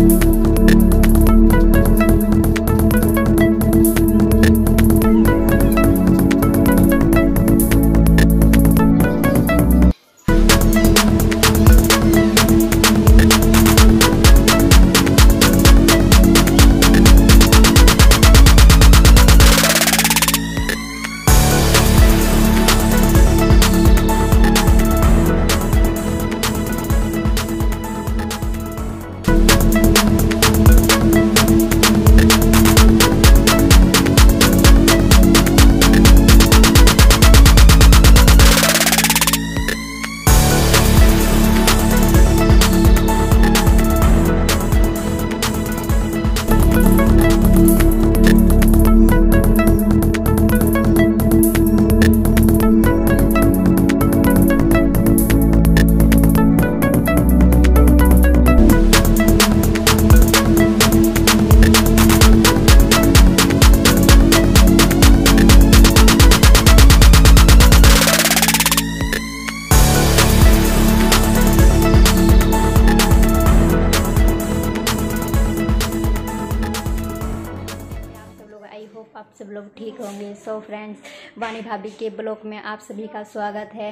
आप so friends वानी भाभी के ब्लॉग में आप सभी का स्वागत है।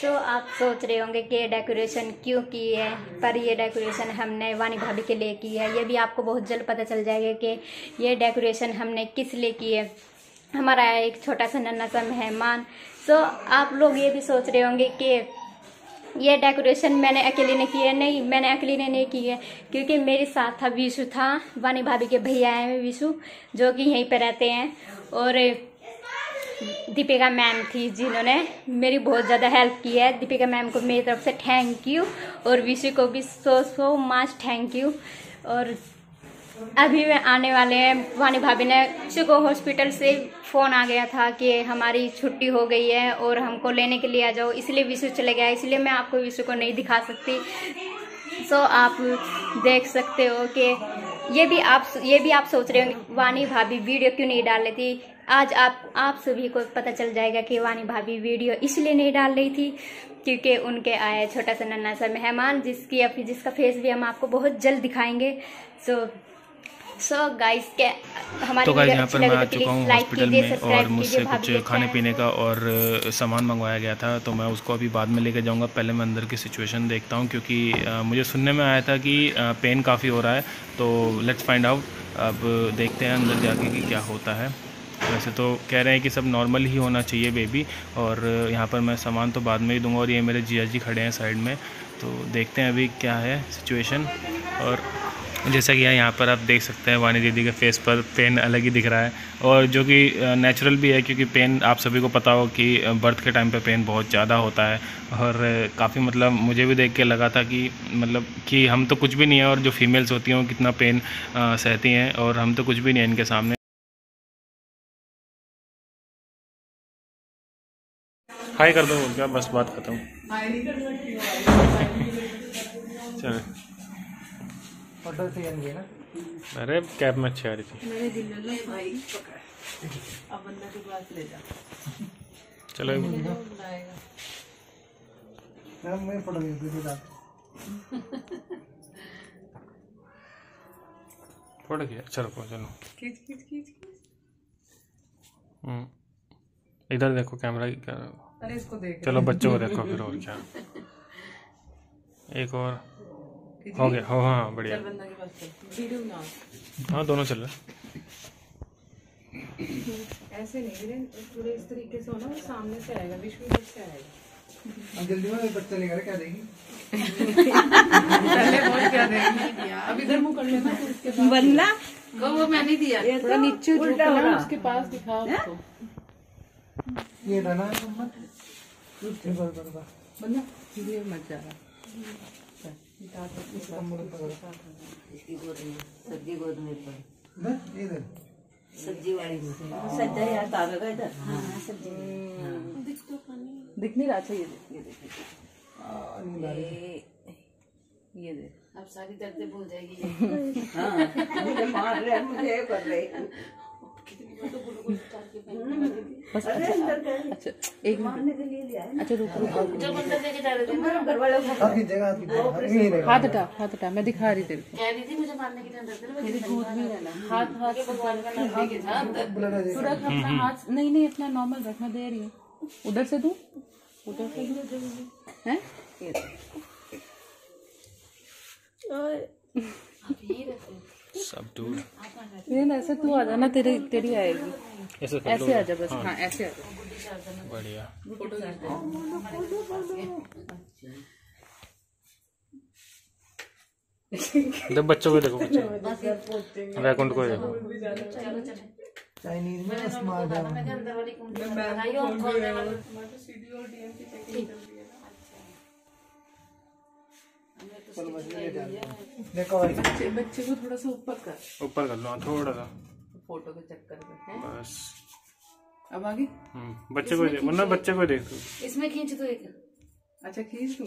सो so, आप सोच रहे होंगे कि ये डेकोरेशन क्यों की है? पर ये डेकोरेशन हमने वानी भाभी के लिए की है। ये भी आपको बहुत जल्द पता चल जाएगा कि ये डेकोरेशन हमने किस लिए की है। हमारा एक छोटा सा नन्ना सा मेहमान। सो so, आप लोग ये भी सोच रहे होंगे कि ये डेकोरेशन मैंने अकेले ने की है? नहीं मैंने अकेले ने नहीं की है क्योंकि मेरे साथ था विशु था वानी भाभी के भैया हैं विशु जो कि यहीं पर रहते हैं। और दीपिका मैम थी जिन्होंने मेरी बहुत ज़्यादा हेल्प की है। दीपिका मैम को मेरी तरफ़ से थैंक यू और विशु को भी so so much thank you और अभी वे आने वाले हैं। वानी भाभी ने विशु को हॉस्पिटल से फ़ोन आ गया था कि हमारी छुट्टी हो गई है और हमको लेने के लिए आ जाओ। इसलिए विशु चले गया। इसलिए मैं आपको विशु को नहीं दिखा सकती। सो आप देख सकते हो कि ये भी आप, ये भी आप सोच रहे हो वानी भाभी वीडियो क्यों नहीं डाल थी आज आप आप सभी को पता चल जाएगा कि वानी भाभी वीडियो इसलिए नहीं डाल रही थी क्योंकि उनके आए छोटा सा नन्ना सा मेहमान जिसकी अभी जिसका फेस भी हम आपको बहुत जल्द दिखाएँगे। सो सो गाइस के हमारी तो गाइस यहाँ पर मैं आ तो चुका हूँ हॉस्पिटल में और मुझसे कुछ खाने पीने का और सामान मंगवाया गया था तो मैं उसको अभी बाद में लेके जाऊँगा। पहले मैं अंदर की सिचुएशन देखता हूँ क्योंकि मुझे सुनने में आया था कि पेन काफ़ी हो रहा है तो लेट्स फाइंड आउट अब देखते हैं अंदर जाके कि क्या होता है। वैसे तो कह रहे हैं कि सब नॉर्मल ही होना चाहिए बेबी और यहाँ पर मैं सामान तो बाद में ही दूँगा और ये मेरे जिया जी खड़े हैं साइड में। तो देखते हैं अभी क्या है सिचुएशन और जैसा कि यहाँ पर आप देख सकते हैं वानी दीदी के फेस पर पेन अलग ही दिख रहा है। और जो कि नेचुरल भी है, क्योंकि पेन आप सभी को पता हो कि बर्थ के टाइम पे पेन बहुत ज़्यादा होता है। और काफ़ी मतलब मुझे भी देख के लगा था कि मतलब कि हम तो कुछ भी नहीं है और जो फीमेल्स होती हैं, वो कितना पेन सहती हैं। और हम तो कुछ भी नहीं है इनके सामने। हाई कर दो बोल क्या बस बात खत्म? चलो। अरे कैब में अच्छी आ रही थी। में चलो। मैं अच्छा रुको चलो। खींच खींच खींच खींच। हम्म। इधर देखो कैमरा की क्या अरे इसको देख। चलो बच्चों को देखो फिर और क्या। एक और। हो गया हो हाँ हाँ बढ़िया। चल बंदा के पास चल वीडियो बना हाँ दोनों चल रहे ऐसे नहीं पूरे इस तरीके से होना वो सामने से आएगा विश्व इधर से आएगा। जल्दी में बच्चा लेकर क्या देगी? पहले बहुत क्या देंगे? अब इधर मुँह कर लेना फिर उसके बाद बंदा वो मैंने दिया। नीचे रहा। उसके पास दिखा उसको। ये था ना नंबर ये कर कर बंदा वीडियो मत जा रहा चल, निकाल दो उसके इसका मुँह पकड़ इसकी गोद में सब्ज़ी गोद में पर। इधर इधर। सब्ज़ी वाली सज्जा यार ताबे का इधर। दिख नहीं रहा अच्छा ये देख ये देख है। ये- ये देख। अब सारी दर्द भूल जाएगी। हाँ। मुझे मार रहे मुझे कर रहे हैं। बस अच्छा अच्छा एक मिनट अच्छा रुक रुक हाथ हटा हाथ हटा मैं दिखा रही तेरे को हाथ हाथ अपना हाथ नहीं नहीं अपना नॉर्मल रख मैं दे रही हूँ उधर से दूँ उधर से हैं ये। सब दूर। ये ना ऐसे तू आ जाना तेरी तेरी आएगी। ऐसे कर लो। ऐसे आ जा बस हाँ। ऐसे आ जा। बढ़िया। जब बच्चों को देखो बच्चों वैकुंठ को देखो। चाइनीज़ में स्मार्ट है। देखो बच्चे बच्चे को थोड़ा सा ऊपर कर। ऊपर कर लो हाँ, थोड़ा सा। फ़ोटो के चक्कर में हैं? बस। अब आगे? हम्म, बच्चे को देख वरना बच्चे को देख। इसमें खींच दो एक। अच्छा खींच दो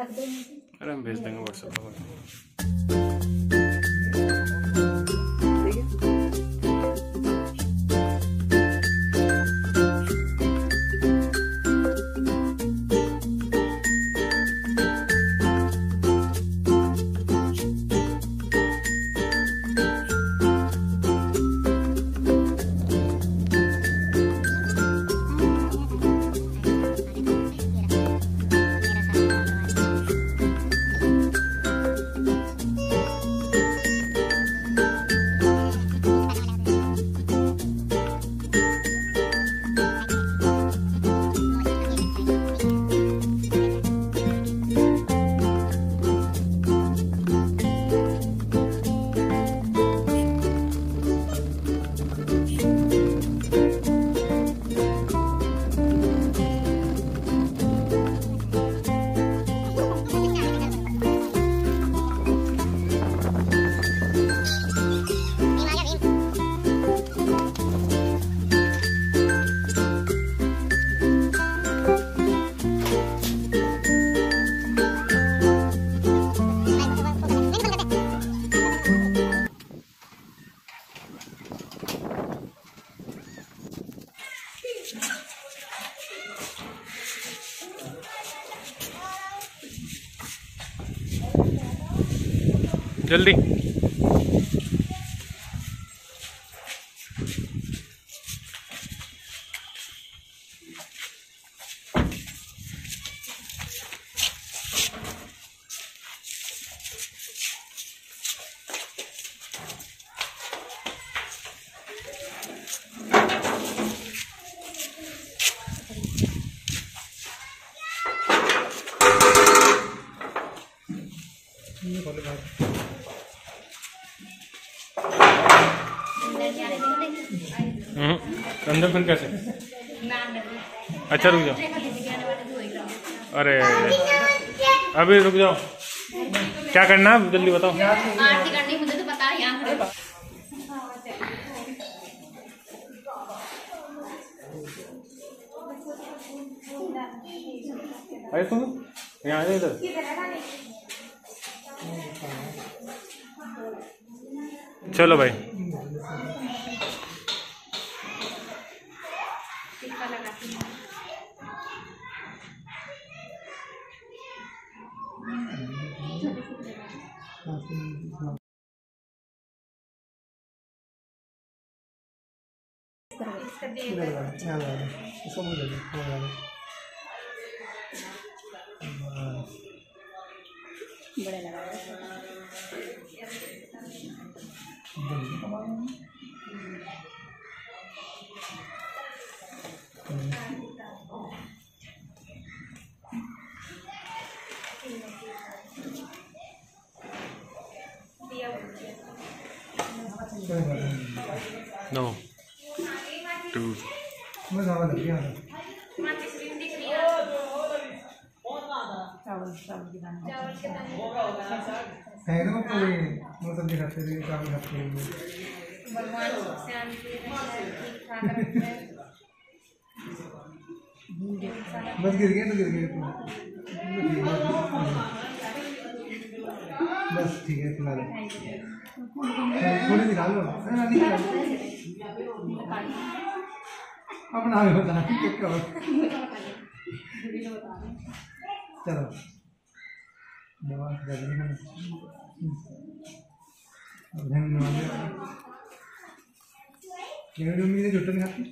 रख दो। अरे हम भेज देंगे व्हाट्सएप पर जल्दी हम्म, अंदर फिर कैसे? अच्छा रुक जाओ। अरे, अभी रुक जाओ। क्या करना है? जल्दी बताओ। अरे तुम यहाँ आ इधर। चलो भाई। इधर लगा यहाँ ज़्यादा लग गया है ना पूरी? वो सब्ज़ी खाते थे चावल खाते थे बस गिर गए तो गिर गए बस ठीक है दो थोड़ी दिखा लो अरे नानी खिला दो अपना भी बता चेक करो चलो। मम्मी ने झूठा नहीं खाती?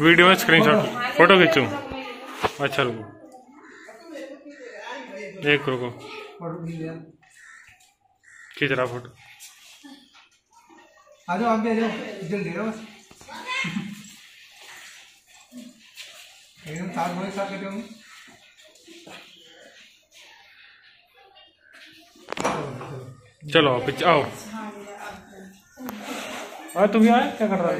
वीडियो में स्क्रीनशॉट फ़ोटो खींचूं? अच्छा रुको। एक रुको। फ़ोटो खींच रहा फ़ोटो आ जाओ आप भी आ जाओ जल्दी बस एकदम साथ में साथ कटे होंगे चलो आप पीछे आओ। आ तुम यहाँ क्या कर रहा है।